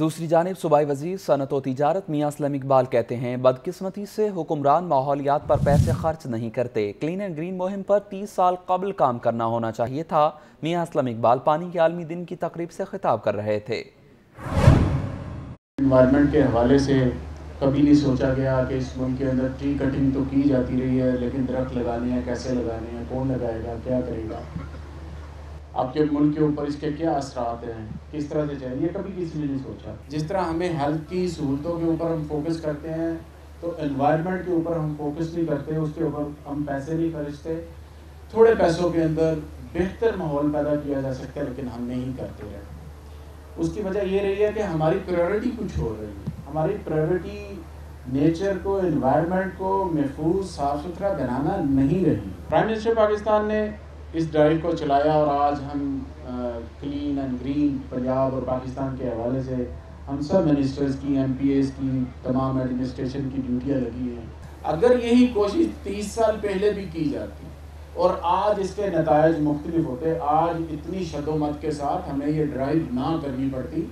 دوسری جانب صوبائی وزیر صنعت و تجارت میاں اسلم اقبال کہتے ہیں، بدقسمتی سے حکمران ماحولیات پر پیسے خرچ نہیں کرتے۔ کلین اینڈ گرین مہم پر تیس سال قبل کام کرنا ہونا چاہیے تھا۔ میاں اسلم اقبال پانی کے عالمی دن کی تقریب سے خطاب کر رہے تھے۔ انوائرمنٹ کے حوالے سے کبھی نہیں سوچا گیا کہ اس ملک کے اندر ٹری کٹنگ تو کی جاتی رہی ہے، لیکن درخت لگانے ہیں، کیسے لگانے ہیں، کون لگائے گا، کیا کرے گا؟ آپ کے ملک کے اوپر اس کے کیا اثرات ہیں؟ کس طرح سے چاہیے یہ کبھی کسی نے نہیں سوچا۔ جس طرح ہمیں ہیلتھ کی سہولتوں کے اوپر ہم فوکس کرتے ہیں، تو انوائرمنٹ کے اوپر ہم فوکس نہیں کرتے، اس کے اوپر ہم پیسے نہیں خرچتے۔ تھوڑے پیسوں کے اندر بہتر ماحول پیدا کیا جا سکتا ہے، لیکن ہم نہیں کرتے رہے اس کی وجہ یہ رہی ہے کہ ہماری پریورٹی کچھ ہو رہی ہے۔ ہماری پریورٹی نیچر کو انوائرمنٹ کو محفوظ، صاف ستھرا بنانا نہیں رہی۔ پرائم منسٹر پاکستان نے اس ڈرائیو کو چلایا اور آج ہم کلین اینڈ گرین پنجاب اور پاکستان کے حوالے سے ہم سب منسٹرز کی، ایم پی ایز کی، تمام ایڈمنسٹریشن کی ڈیوٹیاں لگی ہیں۔ اگر یہی کوشش تیس سال پہلے بھی کی جاتی اور آج اس کے نتائج مختلف ہوتے، آج اتنی شد و مت کے ساتھ ہمیں یہ ڈرائیو نہ کرنی پڑتی۔